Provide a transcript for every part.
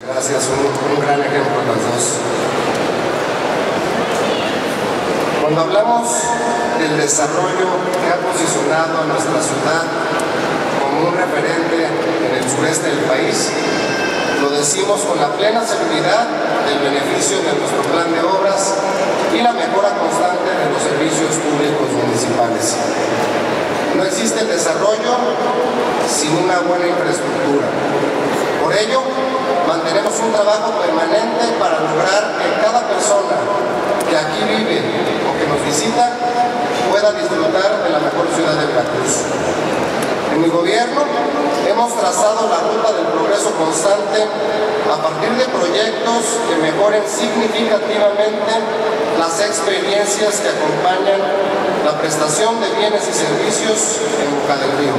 Gracias, un, gran ejemplo los dos. Cuando hablamos del desarrollo que ha posicionado a nuestra ciudad como un referente en el sureste del país, lo decimos con la plena seguridad del beneficio de nuestro plan de obras y la mejora constante de los servicios públicos municipales. No existe desarrollo sin una buena infraestructura. Por ello, mantenemos un trabajo permanente para lograr que cada persona que aquí vive o que nos visita pueda disfrutar de la mejor ciudad de Veracruz. En mi gobierno hemos trazado la ruta del progreso constante a partir de proyectos que mejoren significativamente las experiencias que acompañan la prestación de bienes y servicios en Boca del Río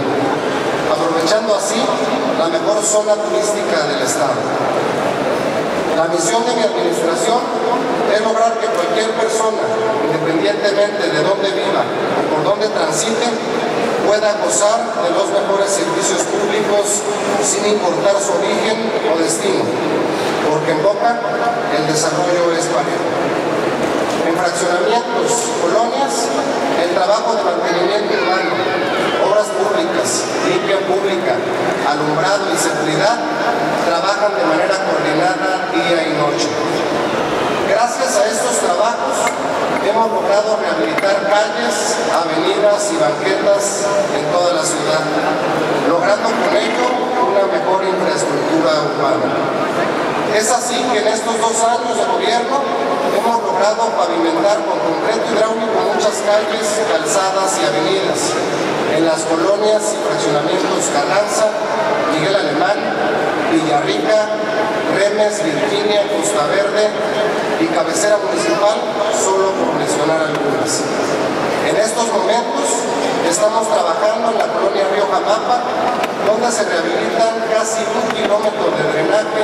aprovechando así la mejor zona turística del Estado. La misión de mi administración es lograr que cualquier persona, independientemente de dónde viva o por dónde transite, pueda gozar de los mejores servicios públicos sin importar su origen o destino, porque en Boca el desarrollo es parejo. En fraccionamientos, colonias, el trabajo de mantenimiento urbano, y seguridad trabajan de manera coordinada día y noche. Gracias a estos trabajos hemos logrado rehabilitar calles, avenidas y banquetas en toda la ciudad, logrando con ello una mejor infraestructura urbana. Es así que en estos dos años de gobierno hemos logrado pavimentar con concreto hidráulico muchas calles, calzadas y avenidas en las colonias y fraccionamientos Carranza, Miguel Alemán, Villarrica, Remes, Virginia, Costa Verde y cabecera municipal, solo por mencionar algunas. En estos momentos estamos trabajando en la colonia Río Jamapa, donde se rehabilitan casi un kilómetro de drenaje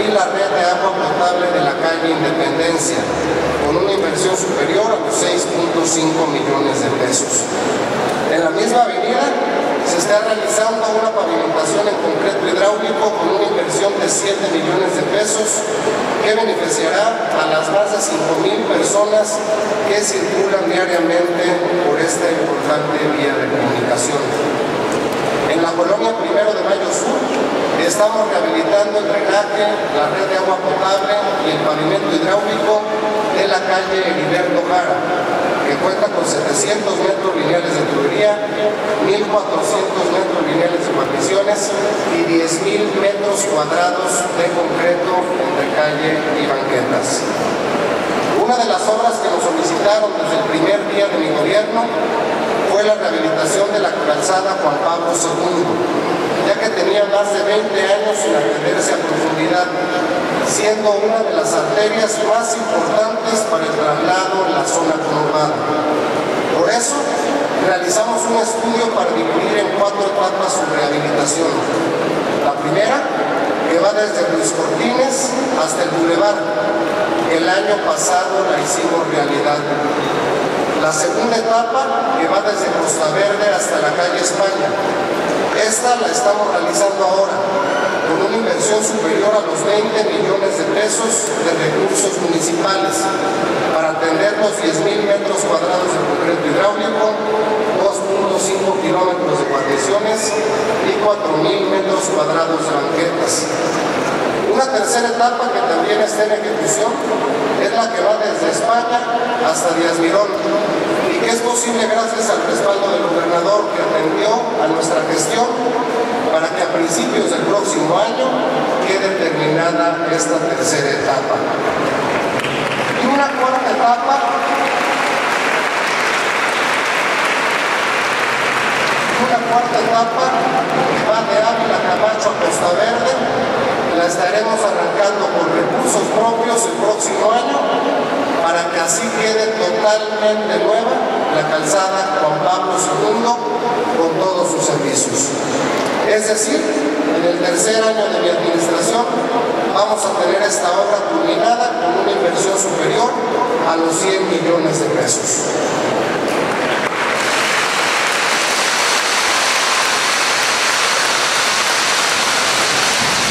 y la red de agua potable de la calle Independencia, con una inversión superior a los 6.5 millones de pesos. En la misma avenida se está realizando una pavimentación en concreto hidráulico con una inversión de 7 millones de pesos que beneficiará a las más de 5.000 personas que circulan diariamente por esta importante vía de comunicación. En la colonia Primero de Mayo Sur estamos rehabilitando el drenaje, la red de agua potable y el pavimento hidráulico de la calle Heriberto Jara, que cuenta con 700 metros lineales de tubería, 1.400 metros lineales de particiones y 10.000 metros cuadrados de concreto entre calle y banquetas. Una de las obras que nos solicitaron desde el primer día de mi gobierno fue la rehabilitación de la calzada Juan Pablo II, ya que tenía más de 20 años sin atenderse a profundidad, siendo una de las arterias más importantes para el traslado en la zona conurbada. Por eso, realizamos un estudio para dividir en cuatro etapas su rehabilitación. La primera, que va desde Luis Cortines hasta el Boulevard. El año pasado la hicimos realidad. La segunda etapa, que va desde Costa Verde hasta la calle España. Esta la estamos realizando ahora, con una inversión superior a los 20 millones de pesos de recursos municipales para atender los 10.000 metros cuadrados de concreto hidráulico, 2.5 kilómetros de guarniciones y 4.000 metros cuadrados de banquetas. Una tercera etapa que también está en ejecución es la que va desde España hasta Díaz Mirón es posible gracias al respaldo del gobernador que atendió a nuestra gestión para que a principios del próximo año quede terminada esta tercera etapa. Y una cuarta etapa una cuarta etapa que va de Ávila Camacho a Costa Verde la estaremos arrancando con recursos propios el próximo año para que así quede totalmente nueva la calzada Juan Pablo II con todos sus servicios. Es decir, en el tercer año de mi administración vamos a tener esta obra culminada con una inversión superior a los 100 millones de pesos.